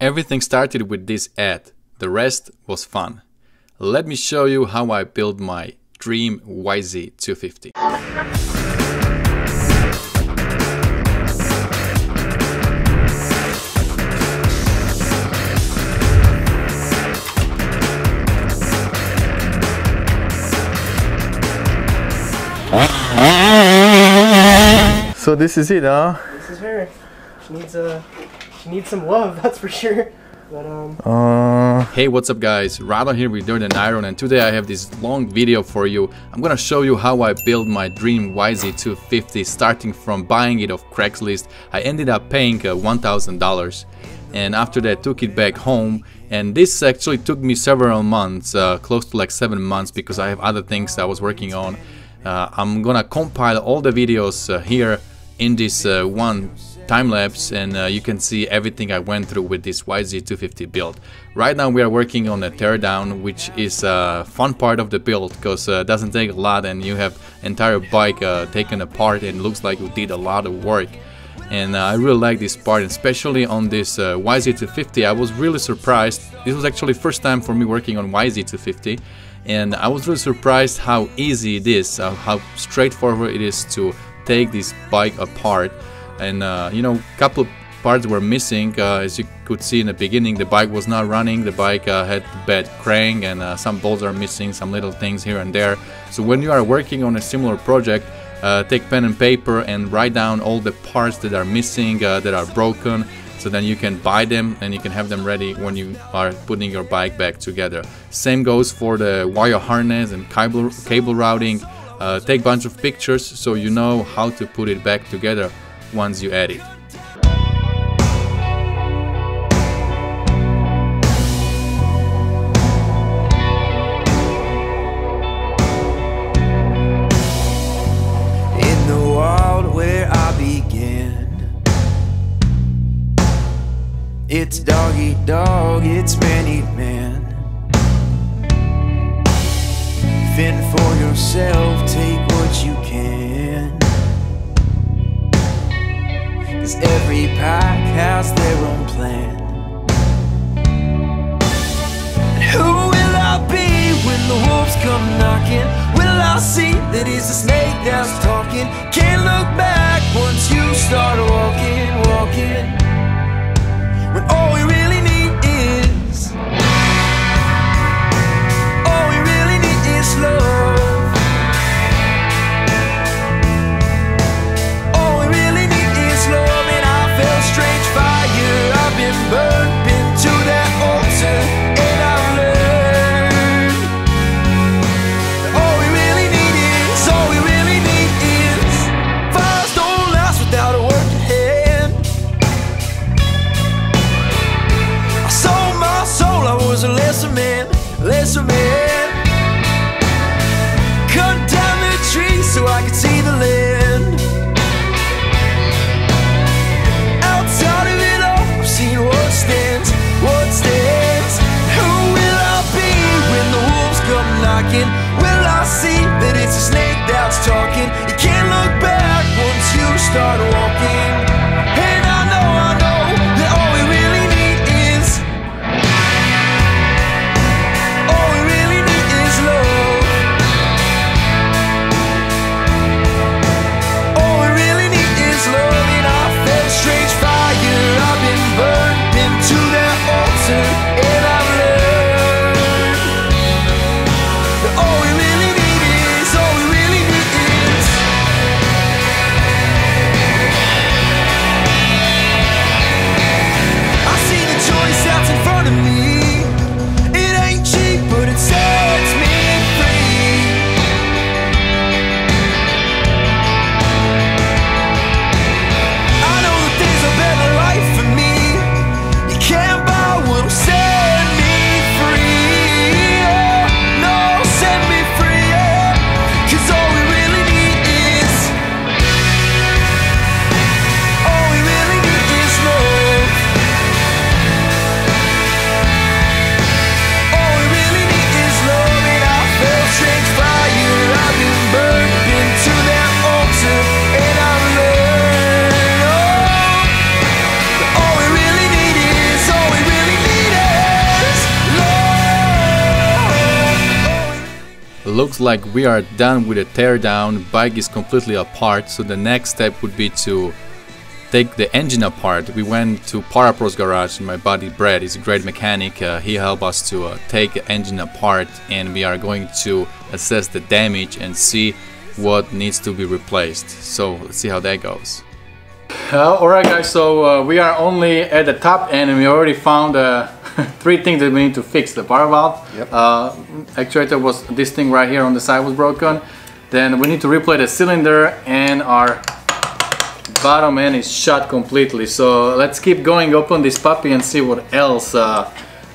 Everything started with this ad, the rest was fun. Let me show you how I built my dream YZ250. So this is it, huh? This is her. She needs a, she needs some love, that's for sure. But um. Uh, Hey, what's up guys? Rado here with Dirt N Iron and today I have this long video for you. I'm gonna show you how I built my dream YZ250 starting from buying it off Craigslist. I ended up paying uh, $1,000 and after that took it back home and this actually took me several months, uh, close to like 7 months because I have other things I was working on. Uh, I'm gonna compile all the videos uh, here in this uh, one time lapse and uh, you can see everything I went through with this YZ250 build. Right now we are working on a teardown which is a fun part of the build because uh, it doesn't take a lot and you have entire bike uh, taken apart and looks like you did a lot of work. And uh, I really like this part especially on this uh, YZ250 I was really surprised. This was actually first time for me working on YZ250 and I was really surprised how easy it is uh, how straightforward it is to take this bike apart and uh, you know a couple of parts were missing. Uh, as you could see in the beginning the bike was not running. The bike uh, had bad crank and uh, some bolts are missing some little things here and there. So when you are working on a similar project uh, take pen and paper and write down all the parts that are missing uh, that are broken. So then you can buy them and you can have them ready when you are putting your bike back together. Same goes for the wire harness and cable, cable routing. Take bunch of pictures so you know how to put it back together once you edit. In the world where I began, it's dog eat dog, it's man eat man. Fend for yourself, take Cause every pack has their own plan. And who will I be when the wolves come knocking? Will I see that it's a snake that's talking? Can't look back once you start walking, walking. When all we really need is, all we really need is love. Looks like we are done with the teardown, bike is completely apart, so the next step would be to take the engine apart. We went to Parapro's garage and my buddy Brad is a great mechanic. Uh, he helped us to uh, take the engine apart and we are going to assess the damage and see what needs to be replaced. So let's see how that goes. Uh, Alright guys, so uh, we are only at the top end and we already found uh, three things that we need to fix. The power valve, Yep. uh, actuator was this thing right here on the side was broken. Then we need to replate the cylinder and our bottom end is shut completely. So let's keep going, open this puppy and see what else uh,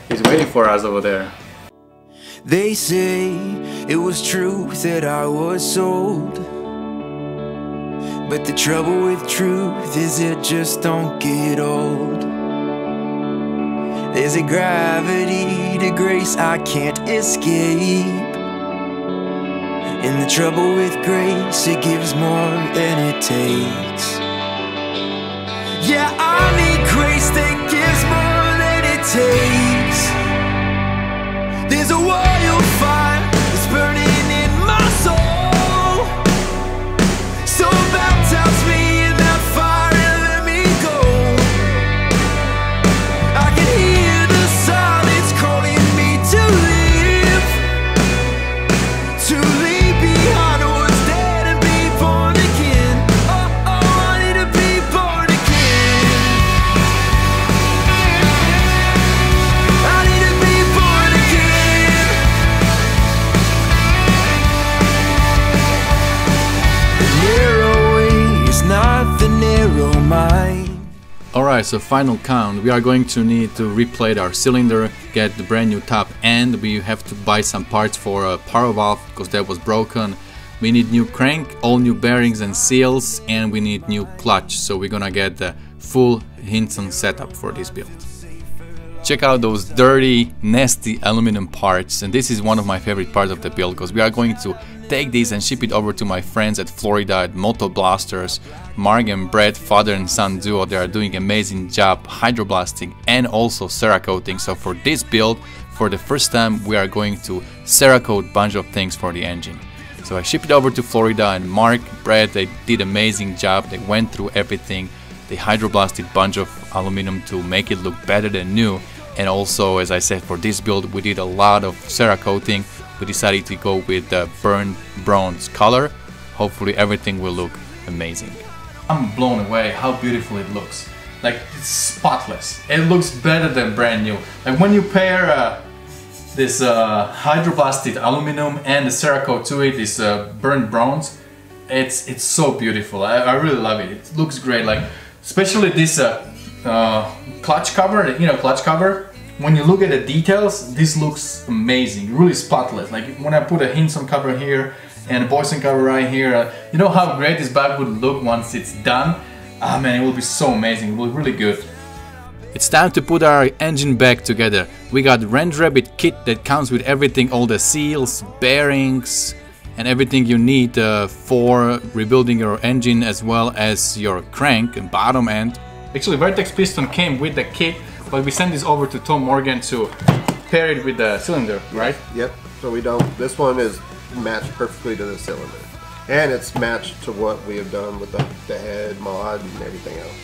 is waiting for us over there. They say it was truth that I was sold. But the trouble with truth is it just don't get old. There's a gravity to grace I can't escape. And the trouble with grace, it gives more than it takes. Yeah, I need grace that gives more than it takes. There's a wildfire that's burning Alright, so final count. We are going to need to replate our cylinder, get the brand new top end. We have to buy some parts for a power valve because that was broken. We need new crank, all new bearings and seals, and we need new clutch. So we're gonna get the full Hinson setup for this build. Check out those dirty, nasty aluminum parts and this is one of my favorite parts of the build because we are going to take these and ship it over to my friends at Florida at Moto Blasters. Mark and Brett, father and son duo, they are doing amazing job hydroblasting and also cerakoting. So for this build, for the first time, we are going to cerakote bunch of things for the engine. So I shipped it over to Florida and Mark, Brett, they did amazing job. They went through everything. They hydroblasted bunch of aluminum to make it look better than new. And also, as I said, for this build, we did a lot of cerakoting. We decided to go with the burnt bronze color. Hopefully, everything will look amazing. I'm blown away how beautiful it looks. Like it's spotless. It looks better than brand new. Like when you pair uh, this uh, hydroblasted aluminum and the Cerakote to it, this uh, burnt bronze, it's it's so beautiful. I, I really love it. It looks great. Like especially this uh, uh, clutch cover, you know, clutch cover. When you look at the details, this looks amazing. Really spotless. Like when I put a Hinson cover here and a Boyesen cover right here, uh, you know how great this bag would look once it's done. Ah man, it will be so amazing. It will be really good. It's time to put our engine back together. We got Wrench Rabbit kit that comes with everything, all the seals, bearings, and everything you need uh, for rebuilding your engine as well as your crank and bottom end. Actually, Vertex piston came with the kit, but we send this over to Tom Morgan to pair it with the cylinder, right? Yep. So we don't. This one is matched perfectly to the cylinder, and it's matched to what we have done with the, the head mod and everything else.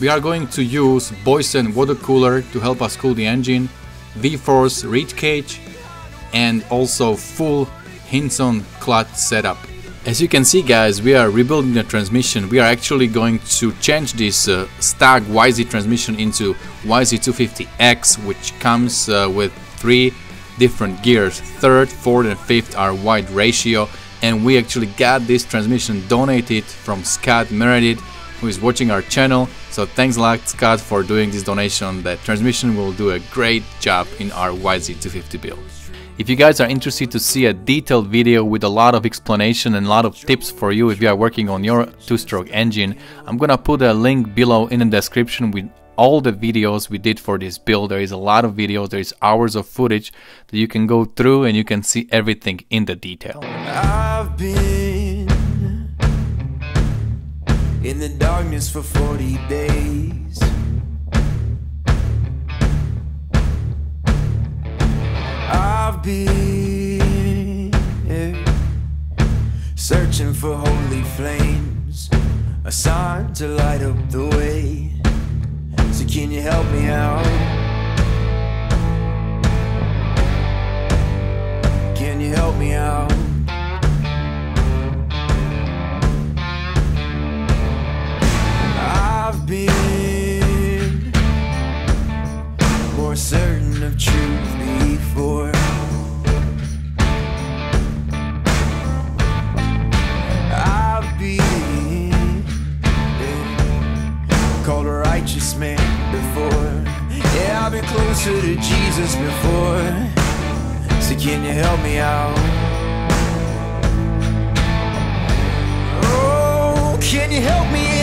We are going to use Boyesen water cooler to help us cool the engine, V-Force reed cage, and also full Hinson clutch setup. As you can see guys, we are rebuilding the transmission. We are actually going to change this uh, stock YZ transmission into YZ250X, which comes uh, with three different gears. Third, fourth, and fifth are wide ratio. And we actually got this transmission donated from Scott Meredith, who is watching our channel. So thanks a lot, Scott, for doing this donation. The transmission will do a great job in our YZ250 build. If you guys are interested to see a detailed video with a lot of explanation and a lot of tips for you if you are working on your two-stroke engine, I'm gonna put a link below in the description with all the videos we did for this build. There is a lot of videos, there is hours of footage that you can go through and you can see everything in the detail. I've been in the darkness for 40 days. I've been searching for holy flames, a sign to light up the way. So can you help me out? Can you help me out? I've been more certain of truth before. Righteous man before. Yeah, I've been closer to Jesus before. So can you help me out? Oh, can you help me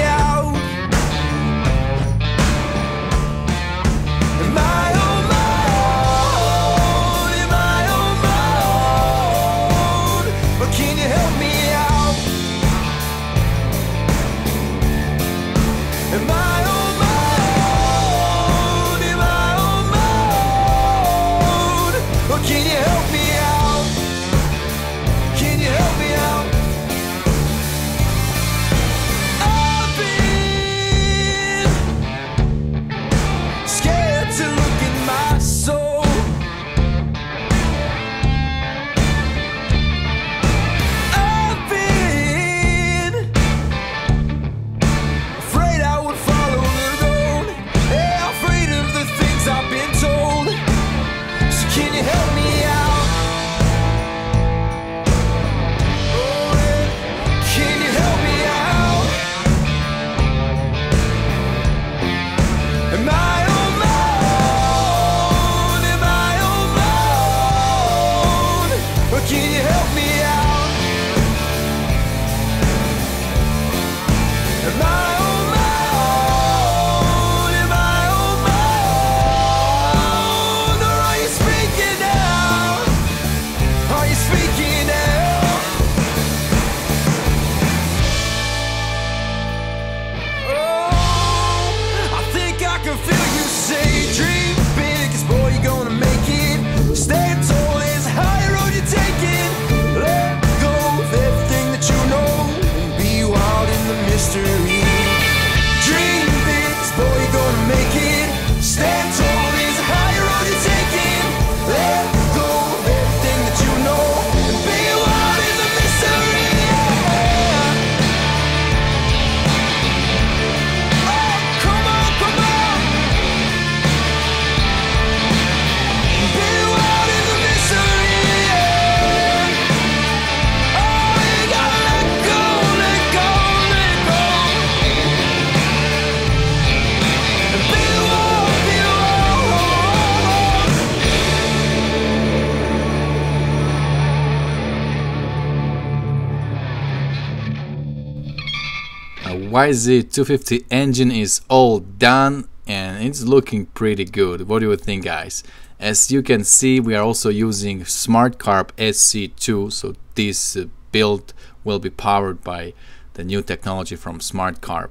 YZ250 engine is all done and it's looking pretty good. What do you think guys? As you can see we are also using Smart Carb SC2 so this build will be powered by the new technology from Smart Carb.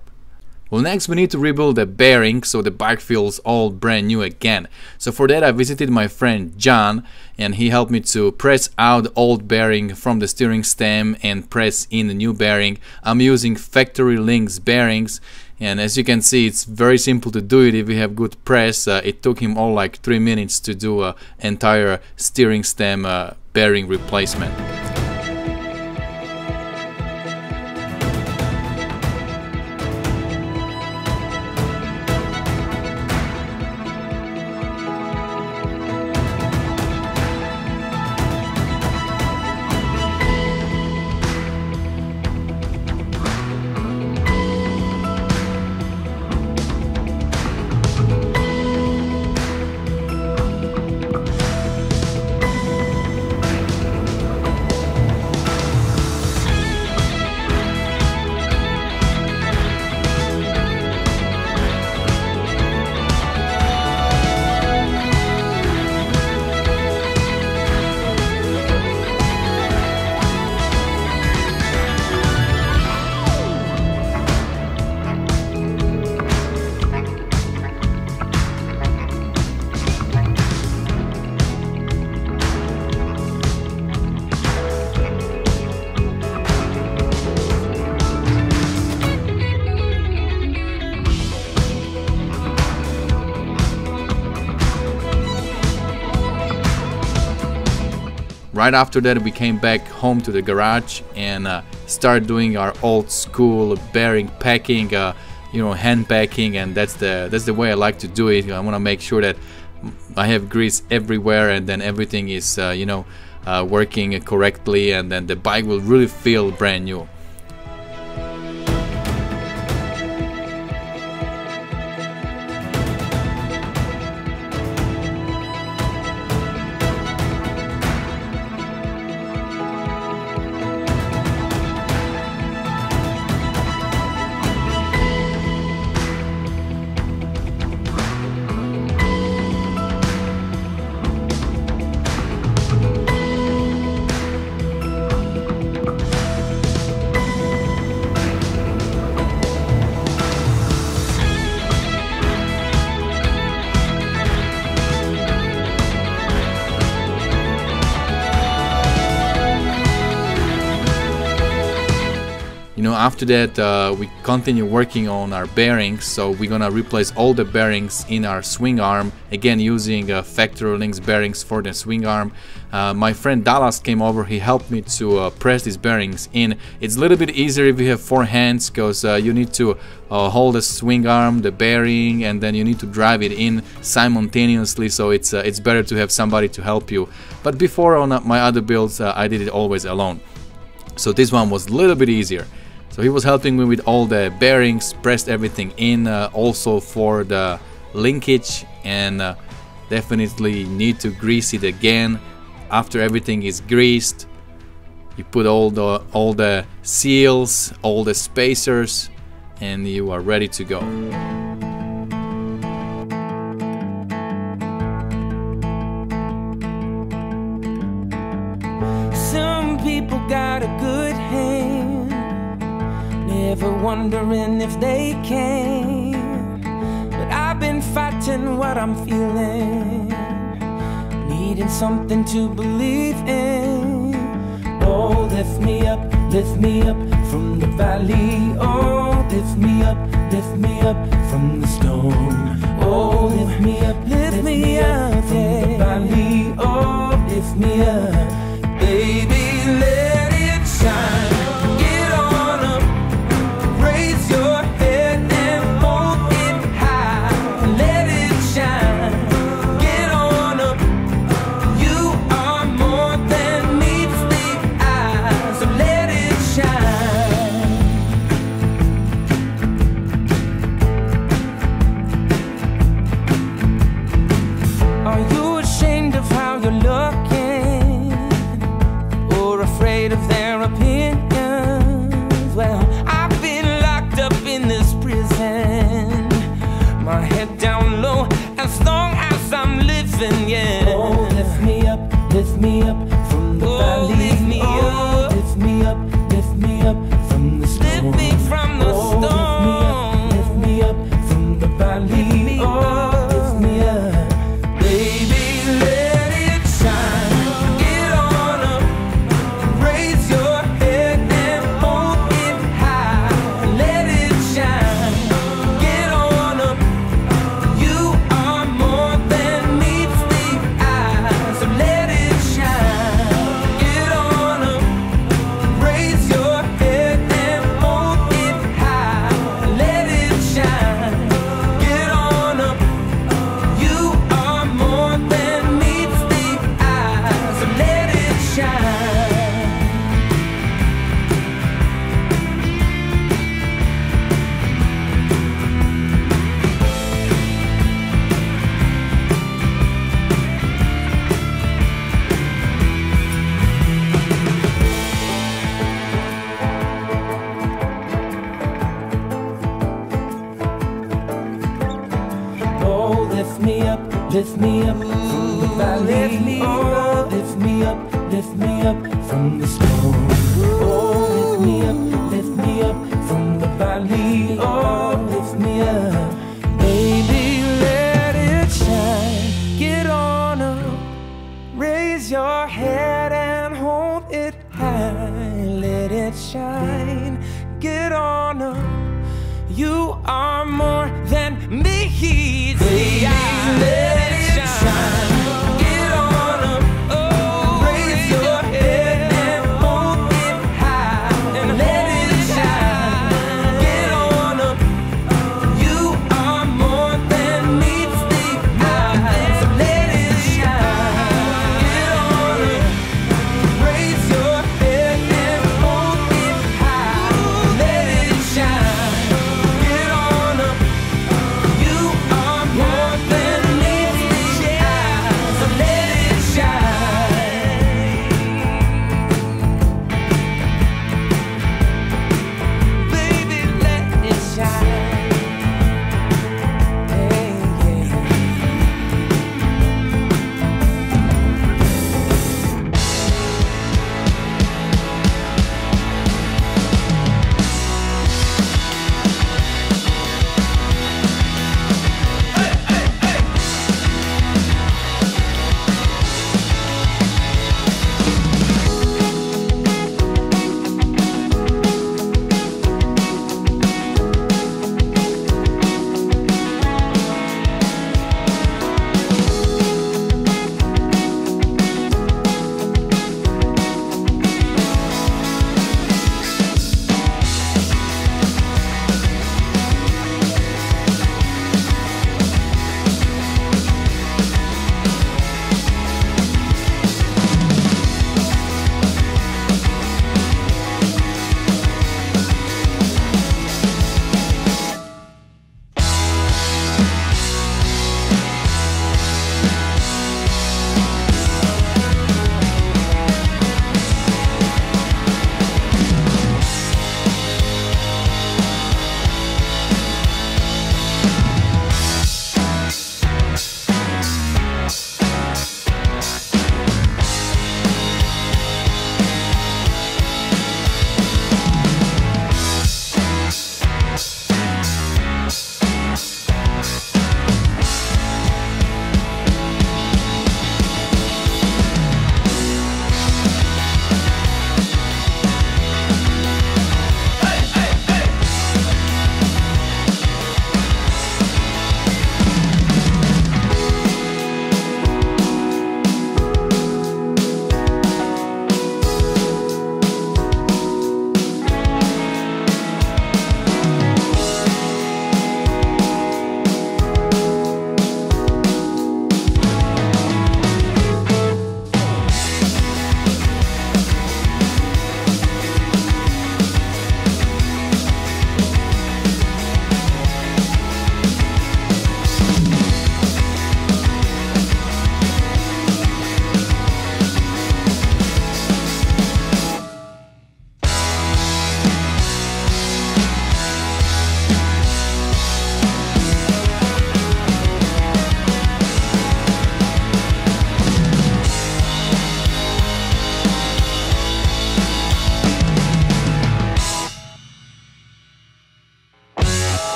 Well, next we need to rebuild the bearing so the bike feels all brand new again. So for that I visited my friend John and he helped me to press out the old bearing from the steering stem and press in the new bearing. I'm using factory links bearings and as you can see it's very simple to do it if you have good press. Uh, it took him all like 3 minutes to do a entire steering stem uh, bearing replacement. Right after that, we came back home to the garage and uh, started doing our old school bearing packing, uh, you know, hand packing, and that's the that's the way I like to do it. I want to make sure that I have grease everywhere, and then everything is, uh, you know, uh, working correctly, and then the bike will really feel brand new. After that uh, we continue working on our bearings. So we're gonna replace all the bearings in our swing arm again using uh, factory links bearings for the swing arm. Uh, my friend Dallas came over. He helped me to uh, press these bearings in. It's a little bit easier if you have four hands because uh, you need to uh, hold the swing arm the bearing and then you need to drive it in simultaneously. So it's it's better to have somebody to help you. But before on my other builds I did it always alone. So this one was a little bit easier so he was helping me with all the bearings, pressed everything in, uh, also for the linkage and uh, definitely need to grease it again. After everything is greased, you put all the all the seals, all the spacers and you are ready to go. Wondering if they can. But I've been fighting what I'm feeling, needing something to believe in. Oh, lift me up, lift me up from the valley. Oh, lift me up, lift me up from the storm. Oh, lift me up, lift me up from the valley.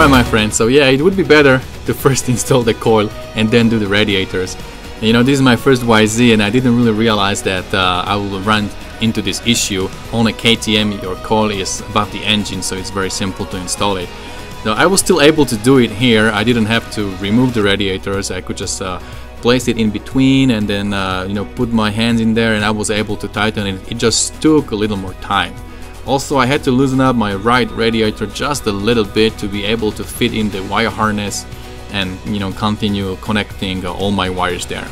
Alright my friends, so yeah, it would be better to first install the coil and then do the radiators. You know, this is my first YZ and I didn't really realize that uh, I will run into this issue. On a KTM, your coil is above the engine, so it's very simple to install it. Now, I was still able to do it here. I didn't have to remove the radiators. I could just uh, place it in between and then, uh, you know, put my hands in there and I was able to tighten it. It just took a little more time. Also, I had to loosen up my right radiator just a little bit to be able to fit in the wire harness and, you know, continue connecting all my wires there.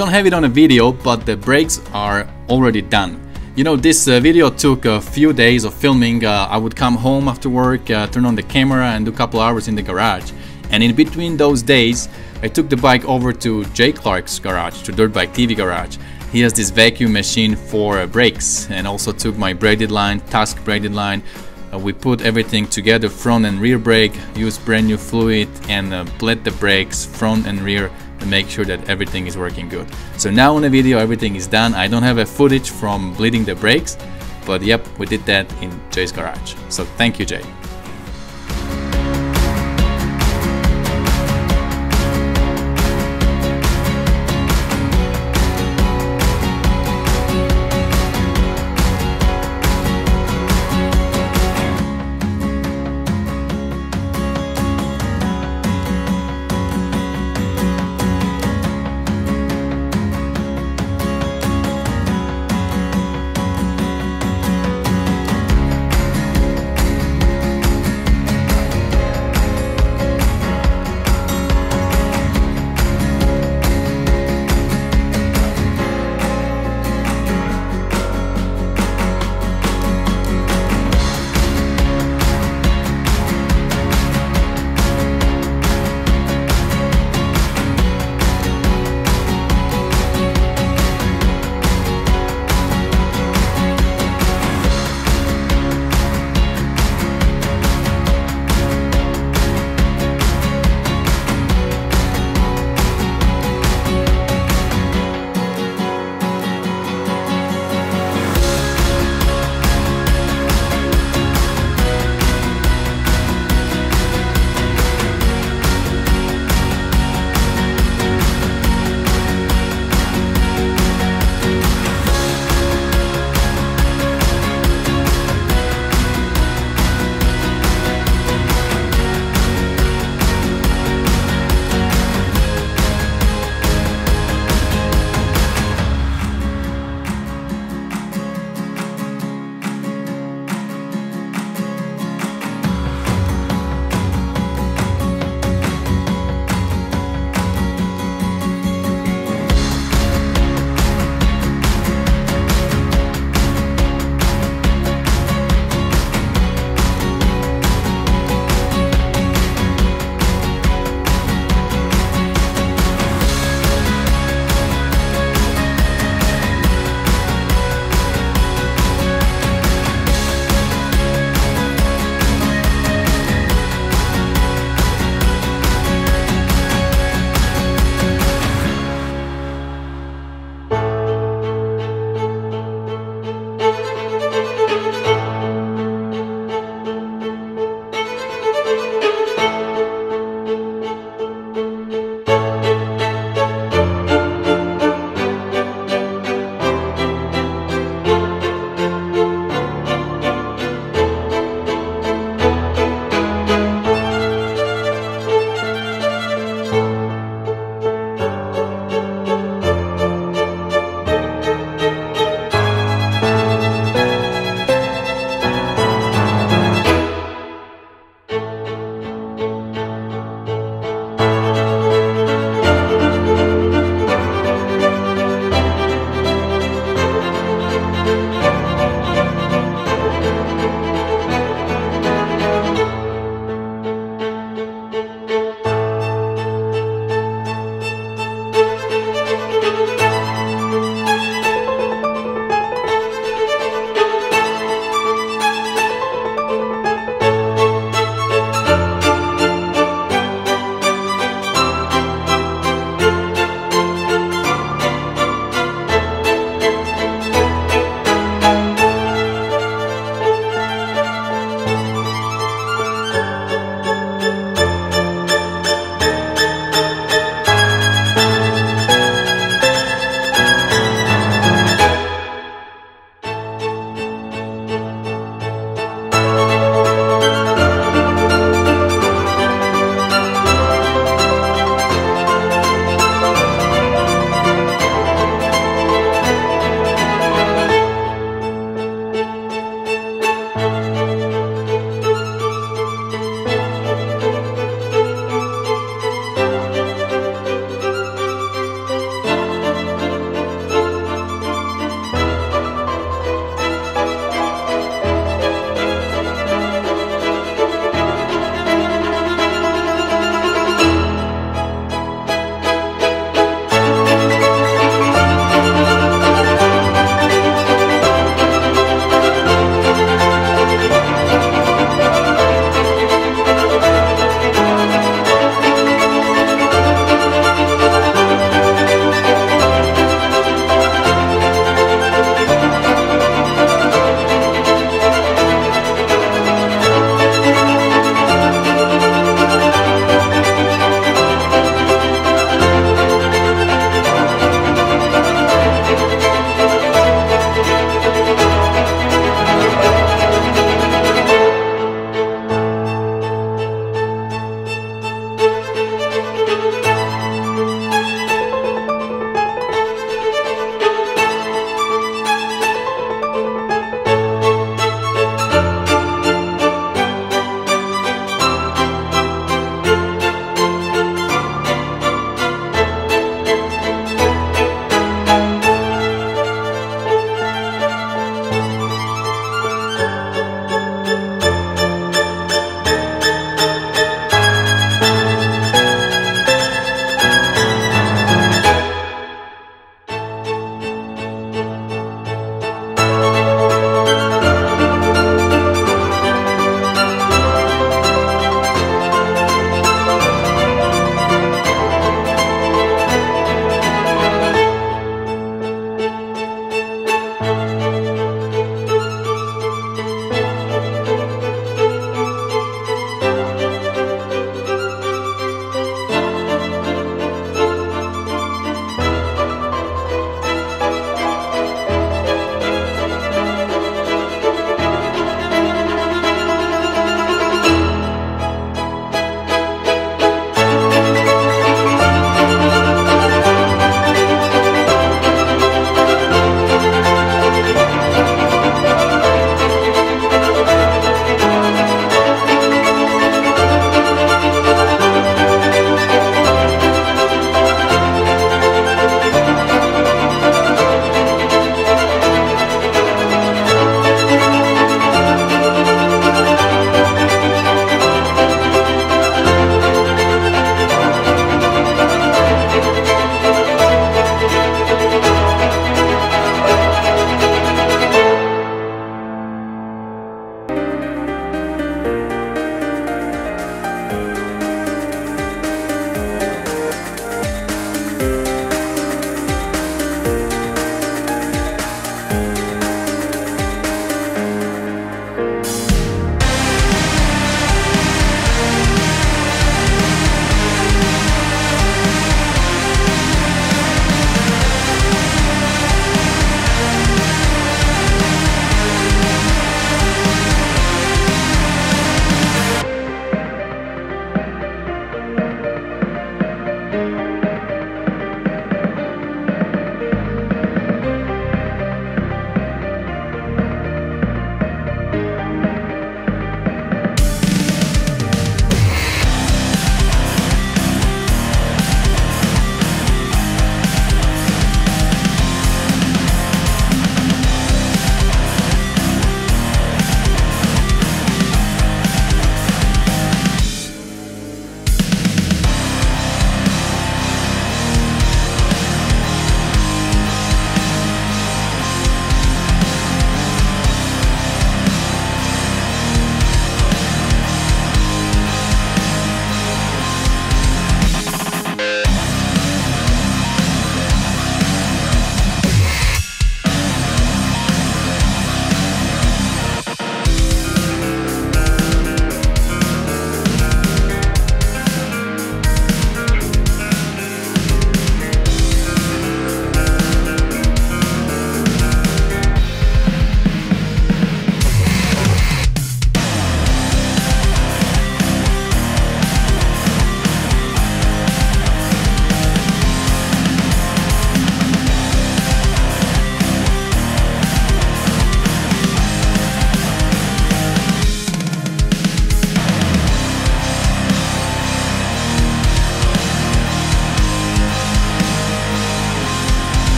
Don't have it on a video, but the brakes are already done. You know, this uh, video took a few days of filming. Uh, I would come home after work, uh, turn on the camera and do a couple hours in the garage. And in between those days, I took the bike over to Jay Clark's garage, to Dirt Bike TV garage. He has this vacuum machine for uh, brakes and also took my braided line, Tusk braided line. Uh, we put everything together, front and rear brake, used brand new fluid and uh, bled the brakes front and rear and make sure that everything is working good. So now on the video everything is done. I don't have a footage from bleeding the brakes, but yep, we did that in Jay's garage. So thank you Jay.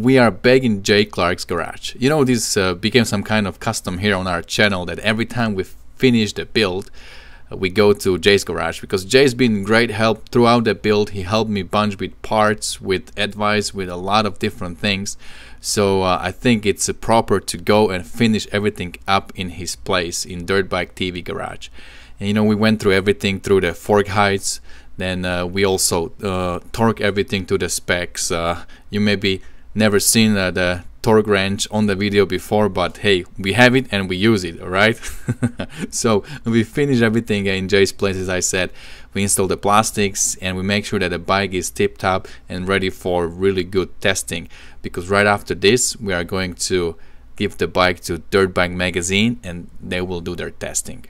We are back in Jay Clark's garage. You know, this uh, became some kind of custom here on our channel that every time we finish the build, uh, we go to Jay's garage because Jay's been great help throughout the build. He helped me bunch with parts, with advice, with a lot of different things. So uh, I think it's uh, proper to go and finish everything up in his place in Dirtbike TV garage. And you know, we went through everything through the fork heights. Then uh, we also uh, torque everything to the specs. Uh, you maybe never seen uh, the torque wrench on the video before but hey we have it and we use it all right so we finish everything in jay's place as i said. We install the plastics and we make sure that the bike is tip top and ready for really good testing because right after this we are going to give the bike to dirt bike magazine and they will do their testing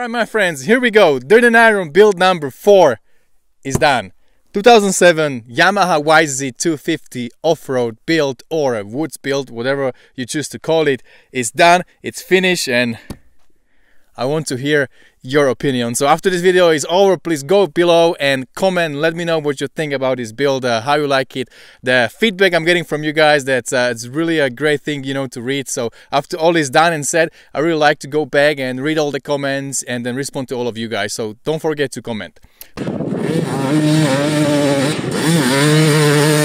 Alright my friends, here we go. Dirt N Iron build number 4 is done. 2007 Yamaha YZ250 off-road build or a woods build, whatever you choose to call it, is done. It's finished and I want to hear your opinion. So after this video is over, please go below and comment. Let me know what you think about this build, uh, how you like it. The feedback I'm getting from you guys, that's uh, it's really a great thing, you know, to read. So after all is done and said, I really like to go back and read all the comments and then respond to all of you guys. So don't forget to comment.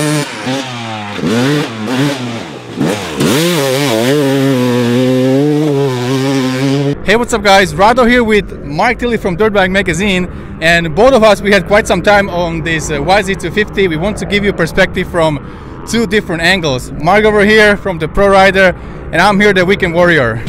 Hey, what's up guys? Rado here with Mark Tilley from Dirtbike Magazine and both of us, we had quite some time on this uh, YZ250. We want to give you perspective from two different angles. Mark over here from the Pro Rider and I'm here the Weekend Warrior.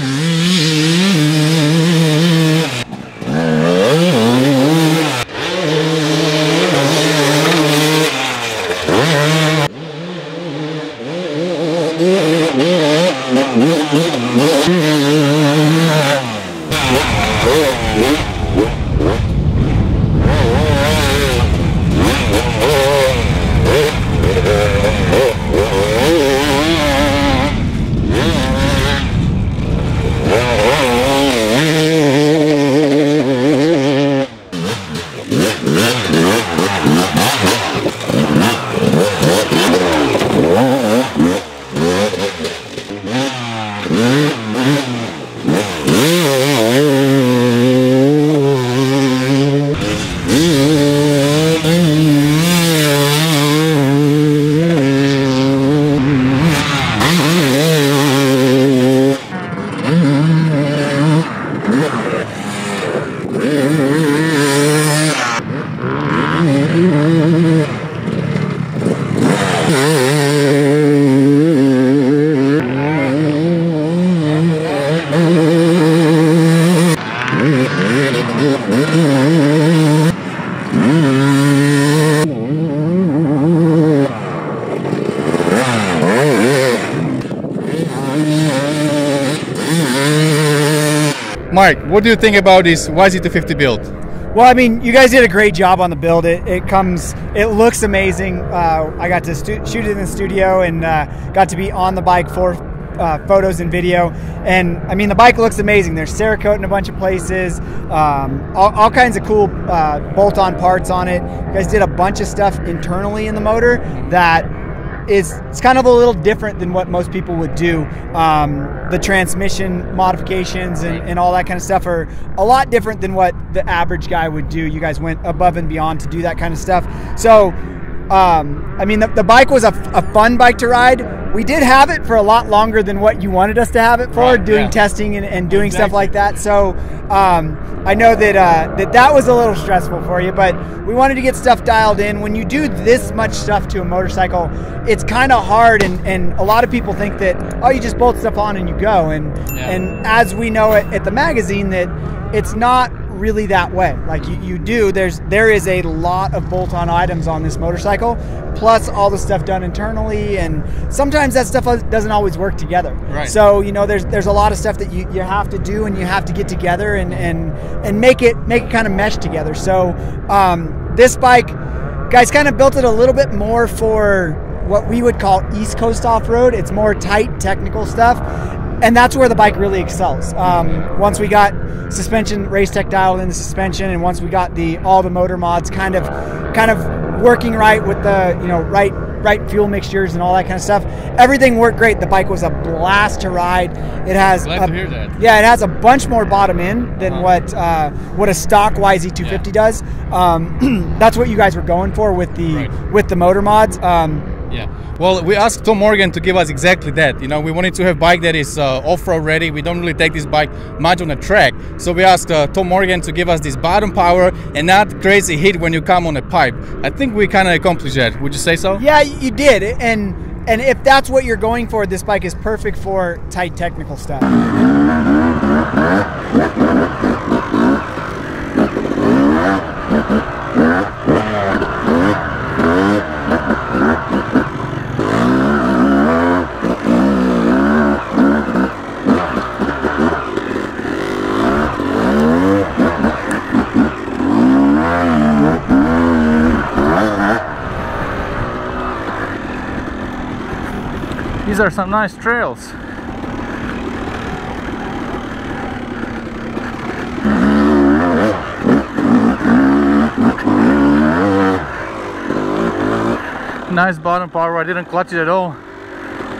Mark, what do you think about this YZ250 build? Well, I mean, you guys did a great job on the build. It, it comes, it looks amazing. Uh, I got to shoot it in the studio and uh, got to be on the bike for uh, photos and video. And I mean, the bike looks amazing. There's Cerakote in a bunch of places, um, all, all, kinds of cool uh, bolt on parts on it. You guys did a bunch of stuff internally in the motor that is it's kind of a little different than what most people would do. Um, the transmission modifications and, and, all that kind of stuff are a lot different than what the average guy would do. You guys went above and beyond to do that kind of stuff. So, um, I mean, the, the bike was a, a, fun bike to ride. We did have it for a lot longer than what you wanted us to have it for, right, doing yeah. testing and, and doing exactly. stuff like that. So, um, I know that uh, that that was a little stressful for you, but we wanted to get stuff dialed in. When you do this much stuff to a motorcycle, it's kind of hard, and, and a lot of people think that oh, you just bolt stuff on and you go, and yeah. and as we know it at the magazine, that it's not really that way. Like you, you do, there's there is a lot of bolt-on items on this motorcycle, plus all the stuff done internally, and sometimes that stuff doesn't always work together. Right. So you know, there's there's a lot of stuff that you, you have to do and you have to get together and and and make it make it kind of mesh together. So um, this bike, guys, kind of built it a little bit more for what we would call East Coast off road. It's more tight technical stuff and that's where the bike really excels. Um, once we got suspension race tech dialed in the suspension, and once we got the all the motor mods kind of kind of working right with the you know right right fuel mixtures and all that kind of stuff, everything worked great. The bike was a blast to ride. It has glad a, to hear that. Yeah, it has a bunch more bottom end than uh-huh. what uh, what a stock YZ250 yeah. does. Um, that's what you guys were going for with the right. with the motor mods. Um, yeah. Well, we asked Tom Morgan to give us exactly that. You know, we wanted to have bike that is uh, off-road ready. We don't really take this bike much on the track, so we asked uh, Tom Morgan to give us this bottom power and not crazy hit when you come on a pipe. I think we kind of accomplished that. Would you say so? Yeah, you did. And and if that's what you're going for, this bike is perfect for tight technical stuff. These are some nice trails. Nice bottom power, I didn't clutch it at all.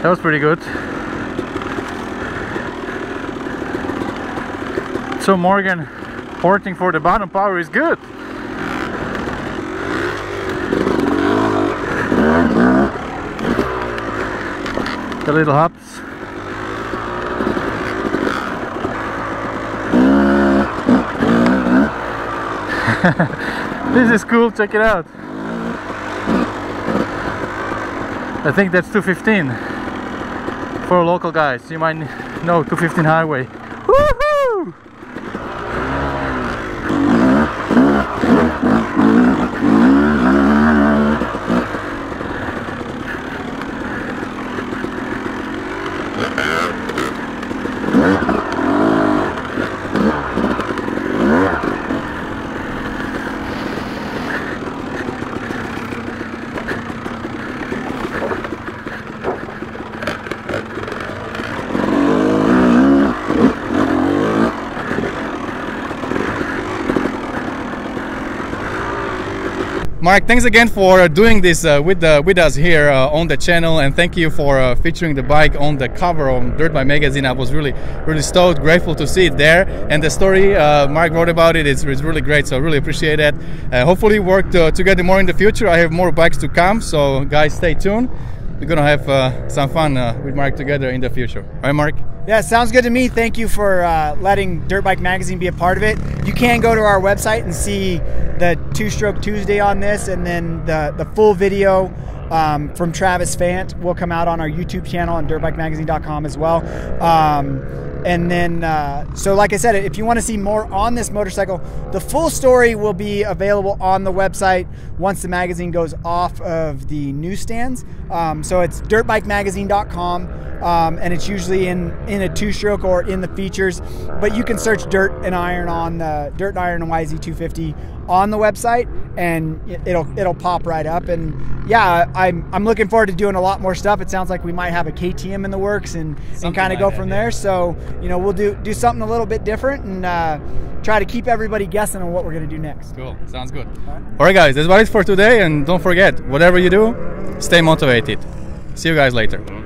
That was pretty good. So Morgan porting for the bottom power is good. The little hops. this is cool, check it out. I think that's 215 for local guys. You might know 215 highway. Mark, thanks again for uh, doing this uh, with uh, with us here uh, on the channel, and thank you for uh, featuring the bike on the cover of Dirt Bike magazine. I was really, really stoked, grateful to see it there, and the story uh, Mark wrote about it is, really great. So I really appreciate it. hopefully, work together more in the future. I have more bikes to come, so guys, stay tuned. We're gonna have some fun with Mark together in the future. All right, Mark. Yeah, sounds good to me. Thank you for uh, letting Dirt Bike Magazine be a part of it. You can go to our website and see the Two Stroke Tuesday on this, and then the the full video um, from Travis Fant will come out on our YouTube channel on dirtbikemagazine.com as well. Um, and then, uh, so like I said, if you want to see more on this motorcycle, the full story will be available on the website once the magazine goes off of the newsstands. Um, so it's dirtbikemagazine.com um, and it's usually in in a two-stroke or in the features. But you can search Dirt N Iron on the Dirt N Iron and YZ250 on the website, and it'll it'll pop right up. And yeah, I'm I'm looking forward to doing a lot more stuff. It sounds like we might have a KTM in the works, and and kind of like go that, from yeah. there. So you know, we'll do do something a little bit different and uh, try to keep everybody guessing on what we're gonna do next. Cool. Sounds good. All right, guys, that's about it for today. And don't forget, whatever you do, stay motivated. See you guys later.